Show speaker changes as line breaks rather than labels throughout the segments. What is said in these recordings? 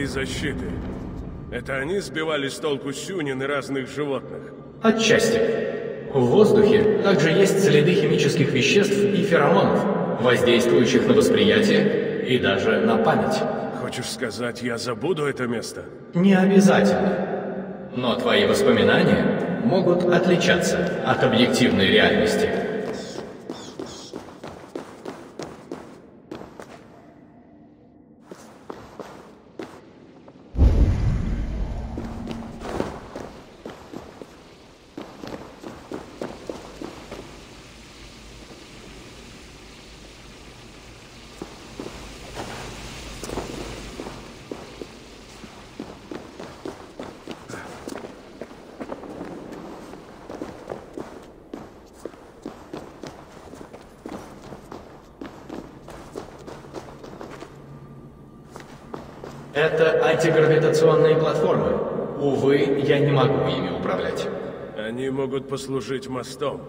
Твои защиты. Это они сбивали с толку сюнин и разных животных?
Отчасти. В воздухе также есть следы химических веществ и феромонов, воздействующих на восприятие и даже на память.
Хочешь сказать, я забуду это место?
Не обязательно. Но твои воспоминания могут отличаться от объективной реальности. Это антигравитационные платформы. Увы, я не могу ими управлять.
Они могут послужить мостом.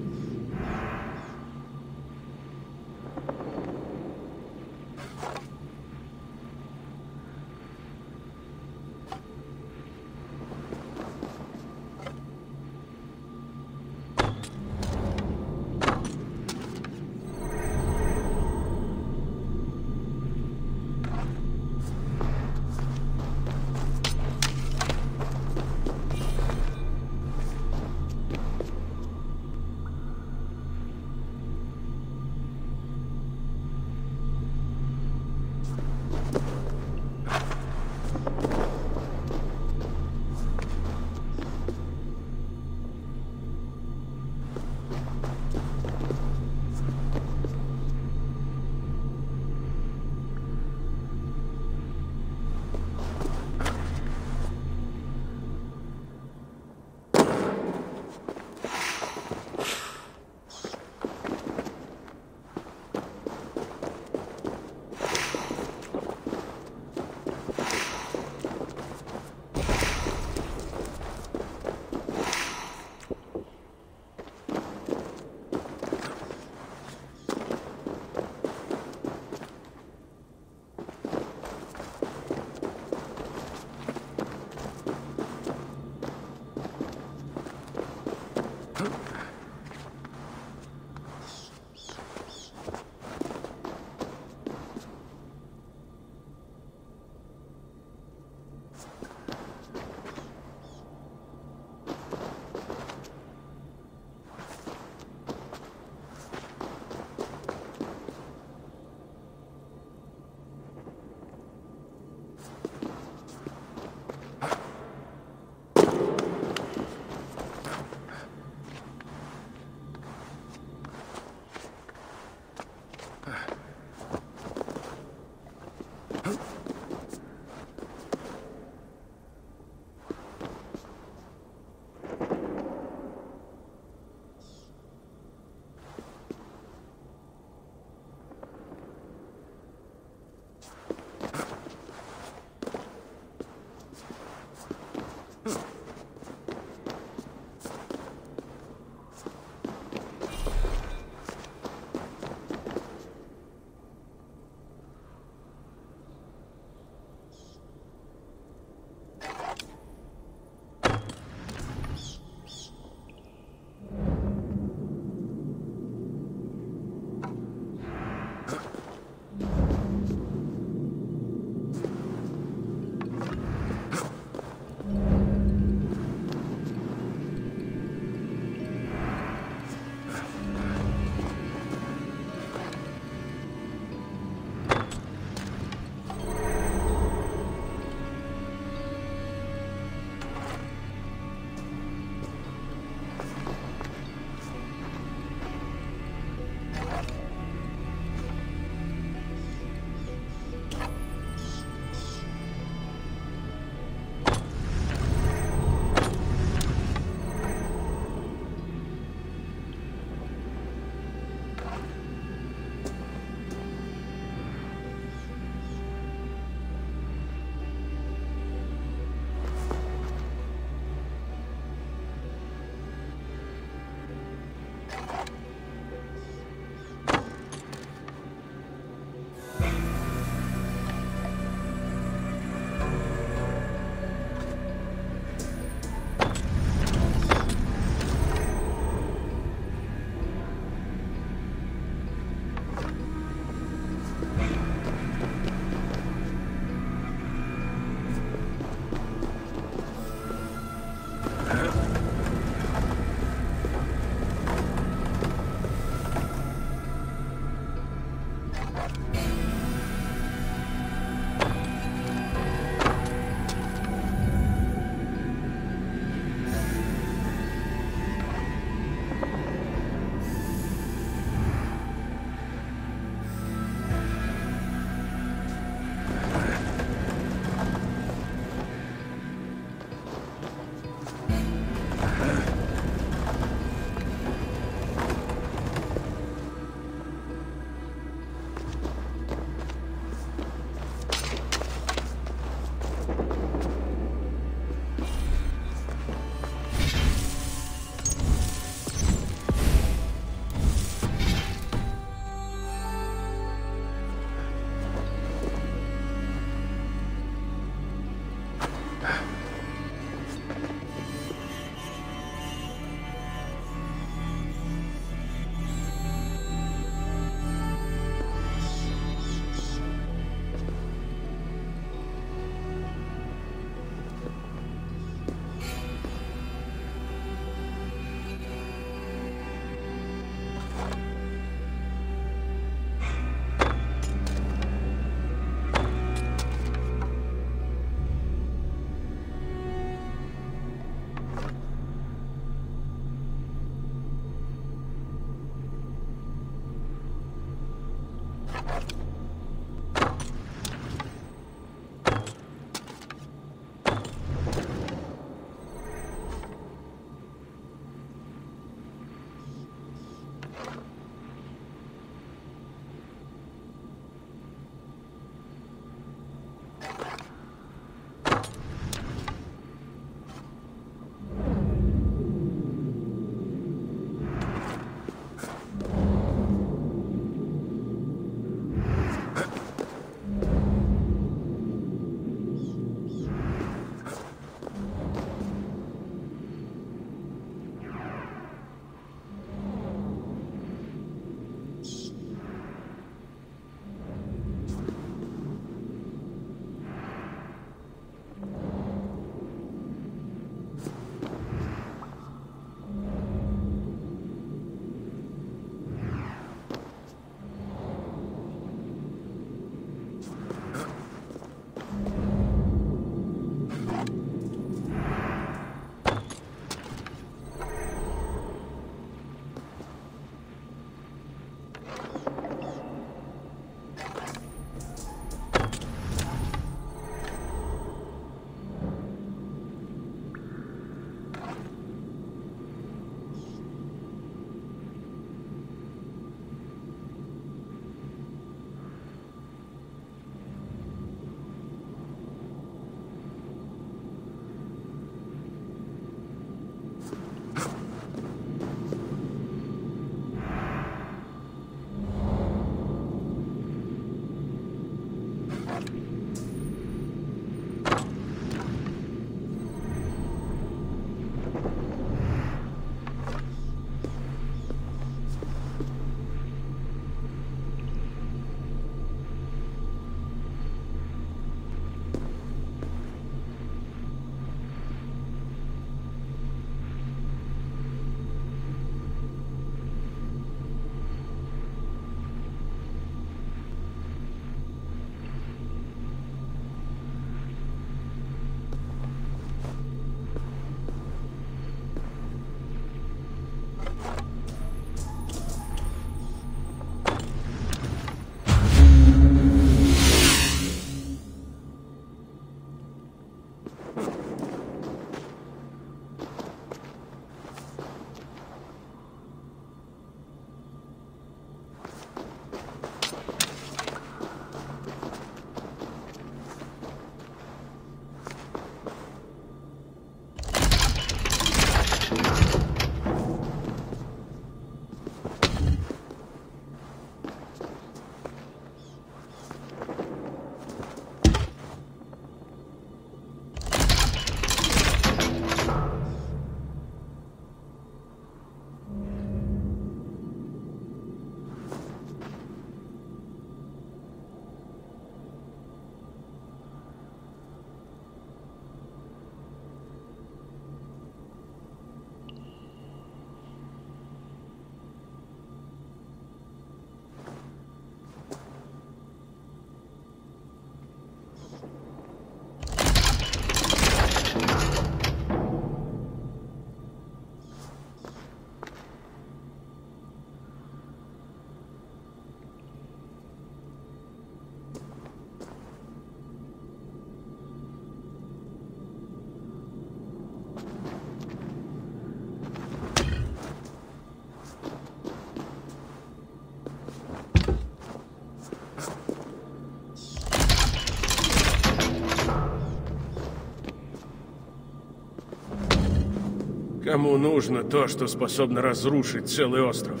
Кому нужно то, что способно разрушить целый остров?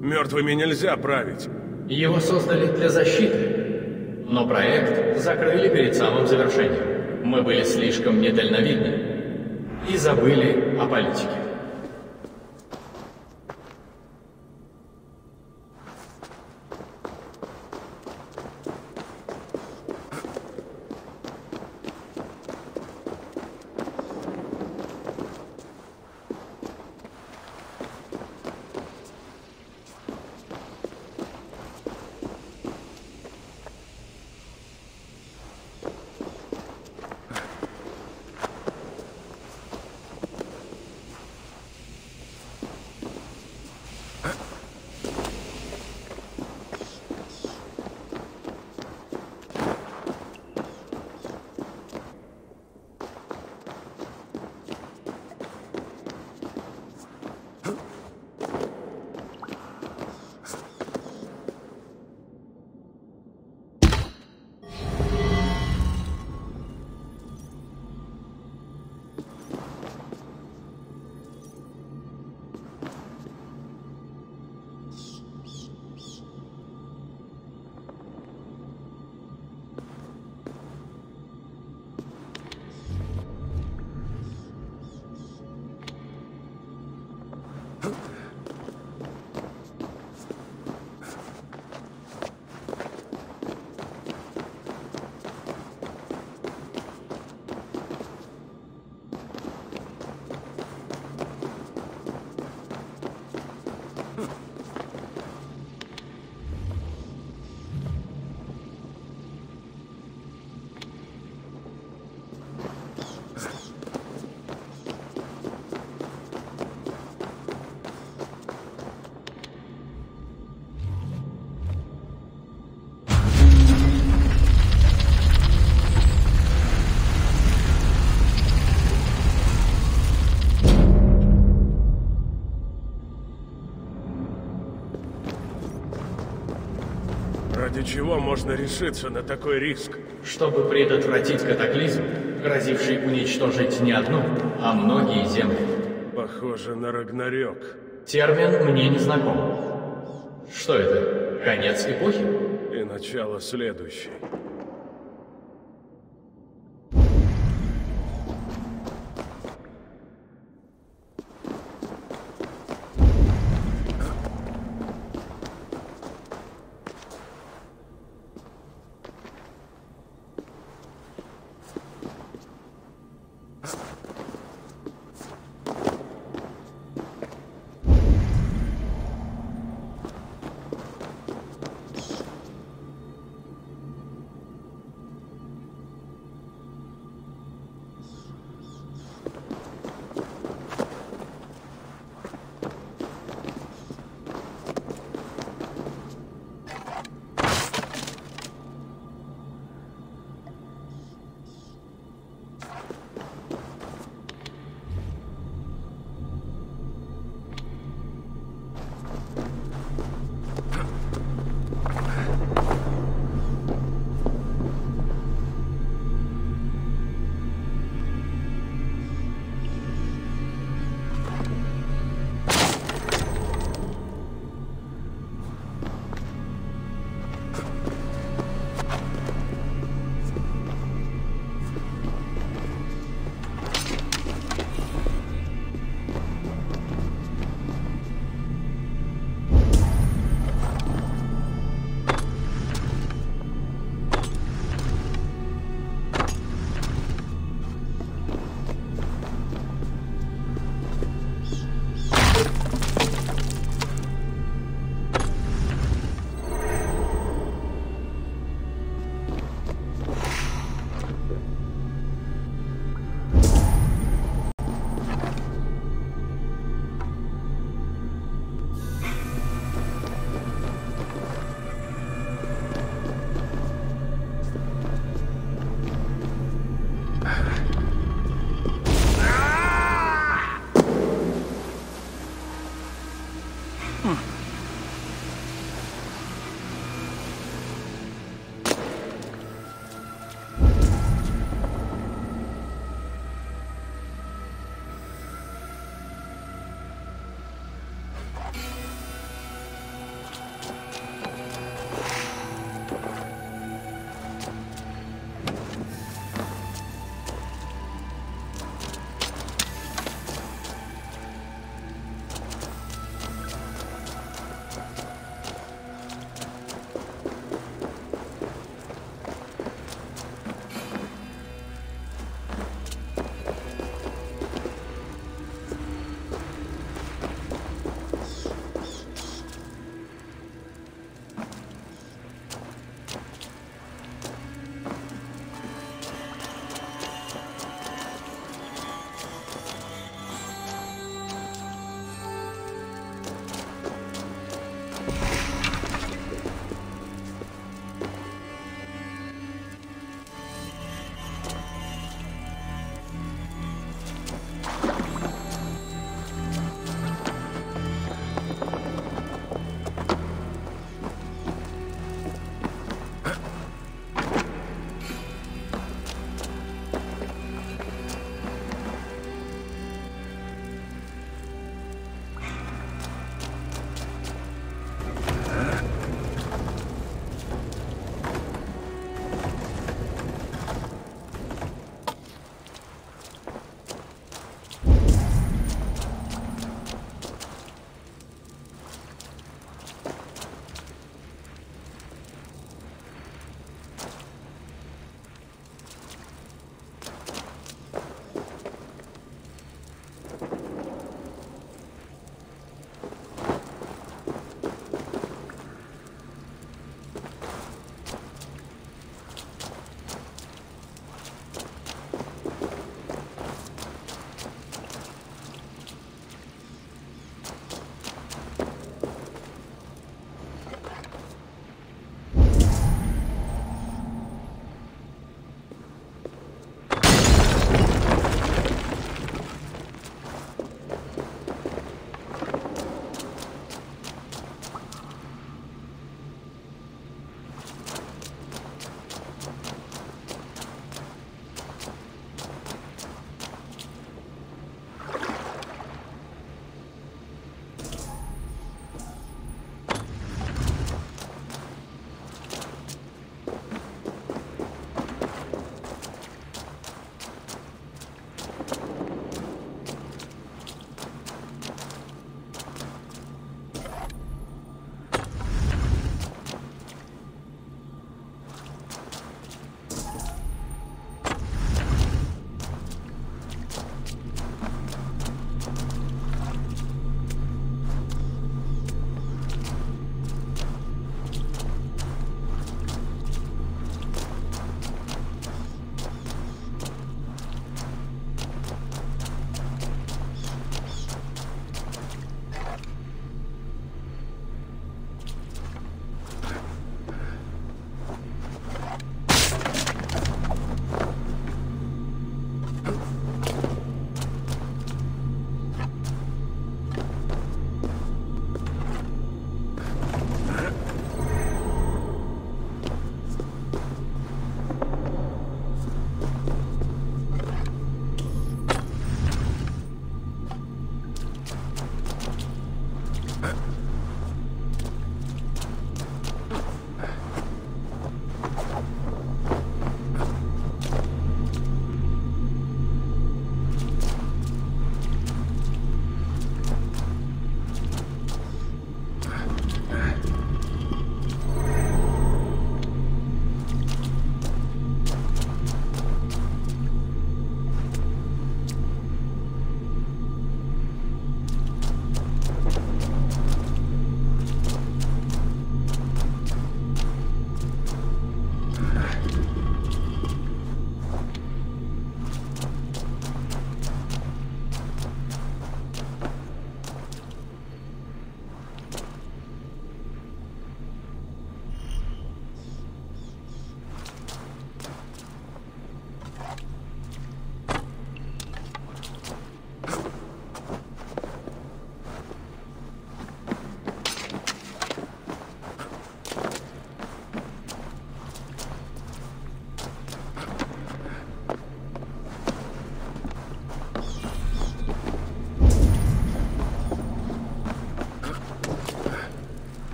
Мертвыми нельзя править.
Его создали для защиты, но проект закрыли перед самым завершением. Мы были слишком недальновидны и забыли о политике.
Ради чего можно решиться на такой риск?
Чтобы предотвратить катаклизм, грозивший уничтожить не одну, а многие земли.
Похоже на Рагнарёк.
Термин мне не знаком. Что это? Конец эпохи?
И начало следующей.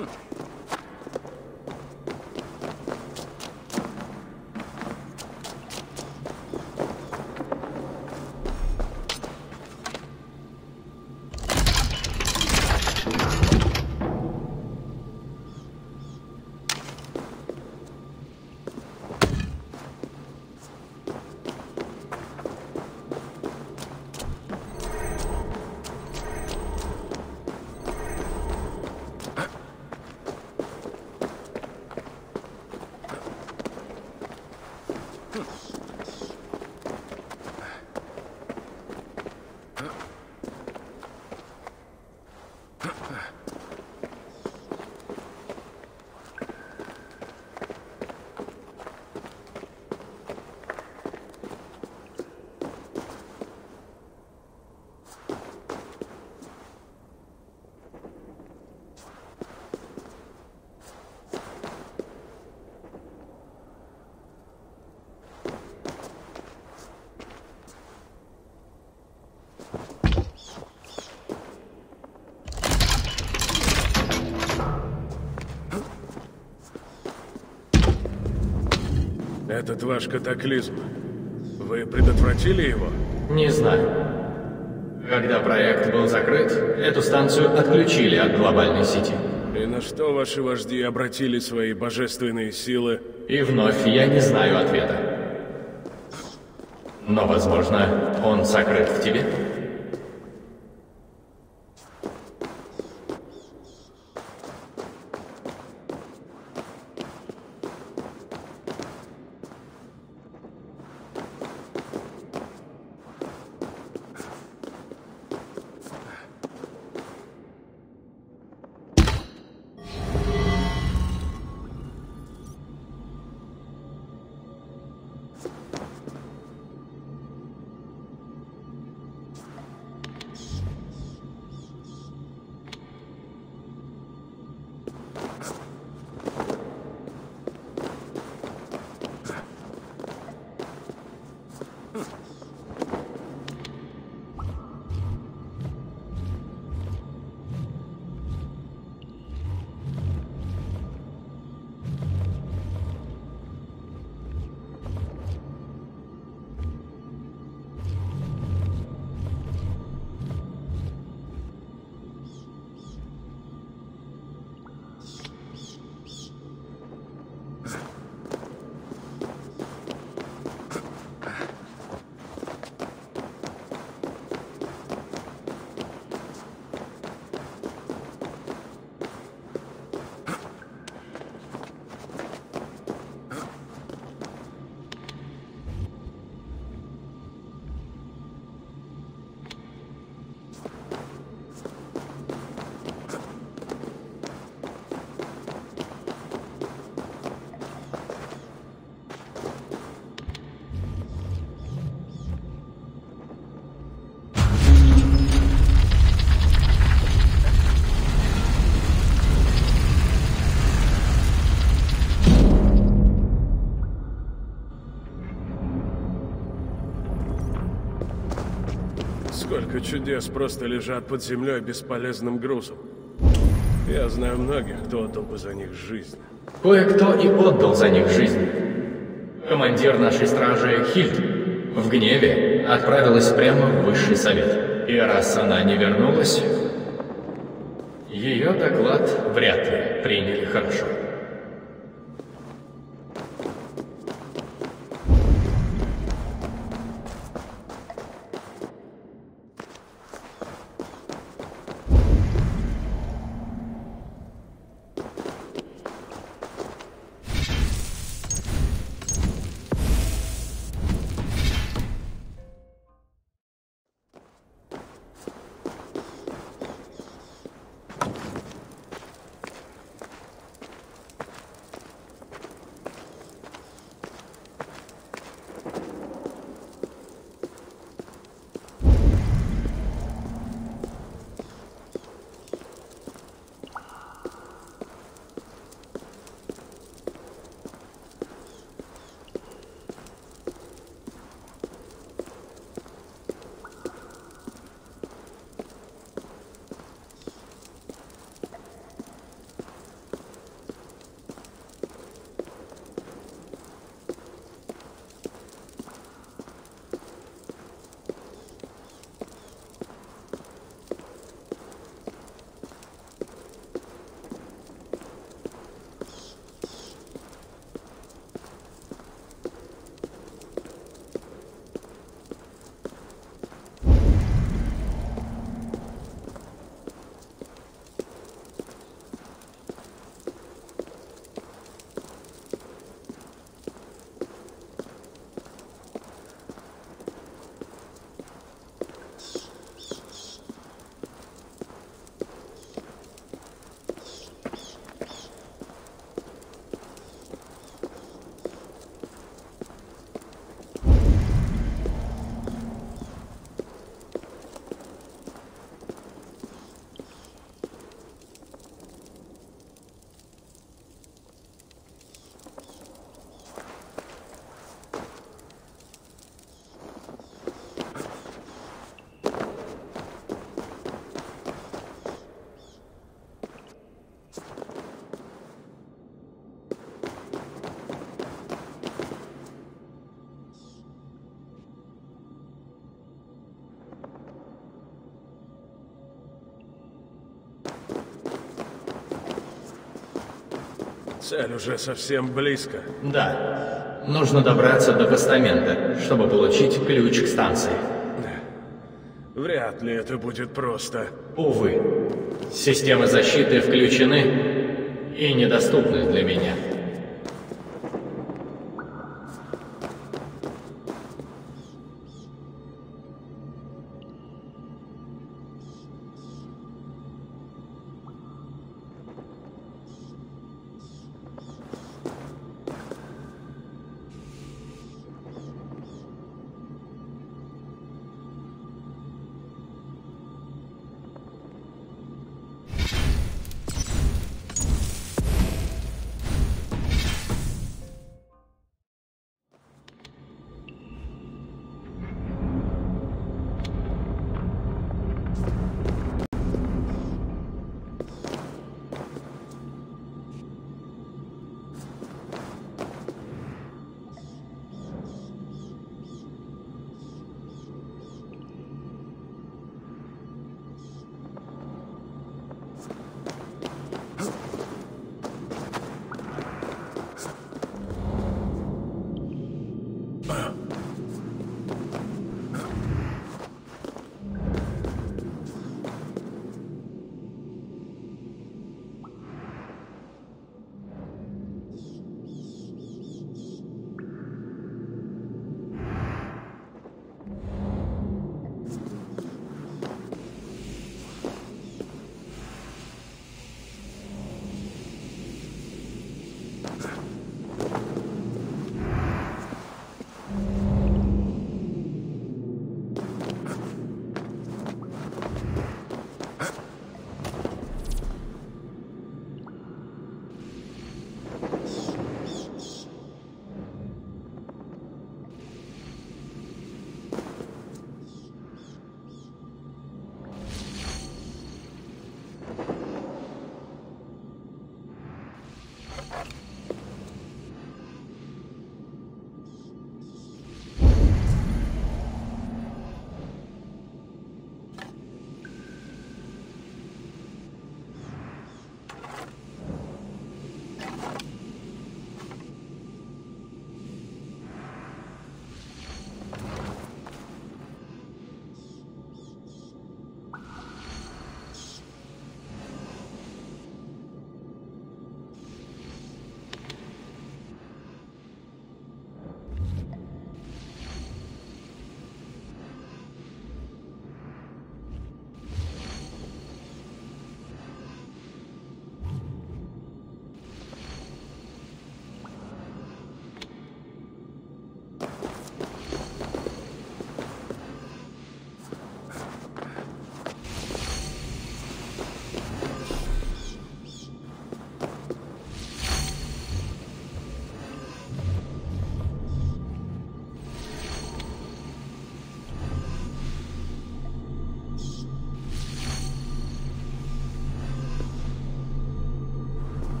Hmm. Этот ваш катаклизм, вы предотвратили его?
Не знаю. Когда проект был закрыт, эту станцию отключили от глобальной сети.
И на что ваши вожди обратили свои божественные силы?
И вновь я не знаю ответа. Но, возможно, он сокрыт в тебе?
Чудес просто лежат под землей бесполезным грузом. Я знаю многих, кто отдал бы за них жизнь.
Кое-кто и отдал за них жизнь. Командир нашей стражи Хильд в гневе отправилась прямо в высший совет. И раз она не вернулась, ее доклад вряд ли приняли хорошо.
Цель уже совсем близко.
Да. Нужно добраться до постамента, чтобы получить ключ к станции.
Вряд ли это будет просто.
Увы. Системы защиты включены и недоступны для меня.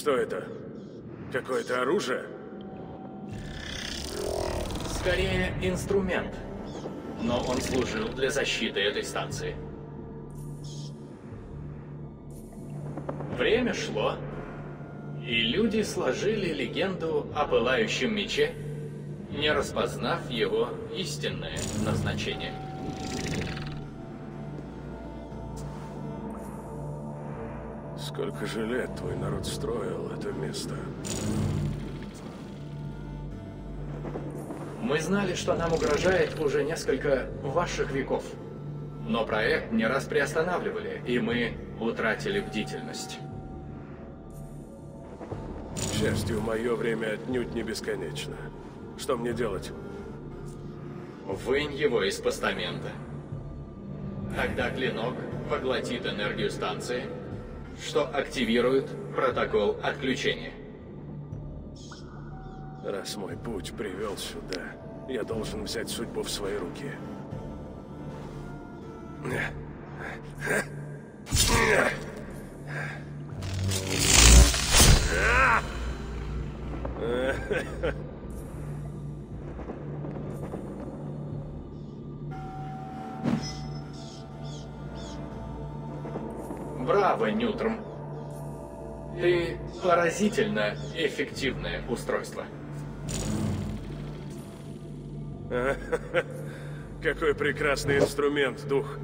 Что это? Какое-то оружие?
Скорее, инструмент. Но он служил для защиты этой станции. Время шло, и люди сложили легенду о пылающем мече, не распознав его истинное назначение.
Сколько же лет твой народ строил это место?
Мы знали, что нам угрожает уже несколько ваших веков. Но проект не раз приостанавливали, и мы утратили бдительность.
К счастью, мое время отнюдь не бесконечно. Что мне делать?
Вынь его из постамента. Тогда клинок поглотит энергию станции, что активирует протокол отключения.
Раз мой путь привел сюда, я должен взять судьбу в свои руки.
Браво, поразительно эффективное устройство.
Какой прекрасный инструмент, дух.